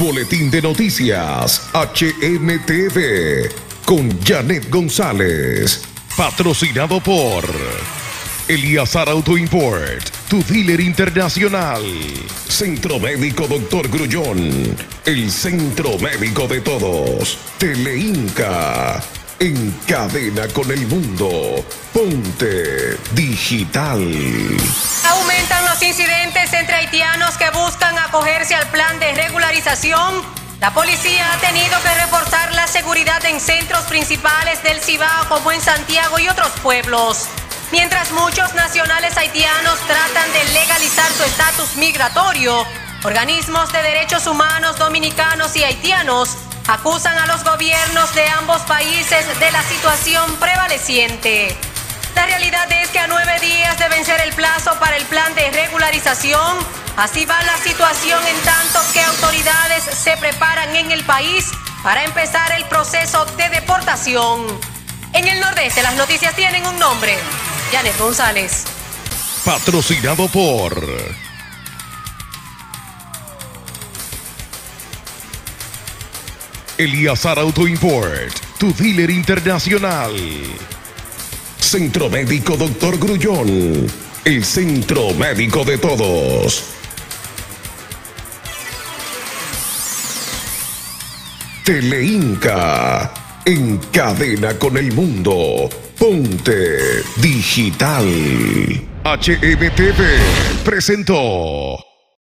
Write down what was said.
Boletín de Noticias, HNTV, con Janet González. Patrocinado por Eliazar Auto Import, tu dealer internacional. Centro Médico Doctor Grullón, el centro médico de todos. Teleinca, en cadena con el mundo. Ponte digital. Entre haitianos que buscan acogerse al plan de regularización. La policía ha tenido que reforzar la seguridad en centros principales del Cibao como en Santiago y otros pueblos. Mientras muchos nacionales haitianos tratan de legalizar su estatus migratorio, organismos de derechos humanos dominicanos y haitianos acusan a los gobiernos de ambos países de la situación prevaleciente. La realidad es que a nueve días de vencer así va la situación en tanto que autoridades se preparan en el país para empezar el proceso de deportación. En el nordeste las noticias tienen un nombre, Janet González. Patrocinado por Eliazar Auto Import, tu dealer internacional. Centro Médico Doctor Grullón, el centro médico de todos. Teleinca, en cadena con el mundo. Ponte digital. HMTV presentó.